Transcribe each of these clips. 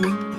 street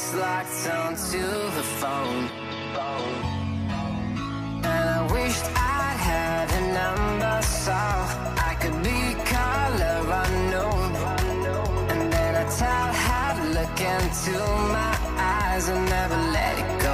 face locked onto the phone. And I wished I'd had a number so I could be color unknown. And then I tell her look into my eyes and never let it go.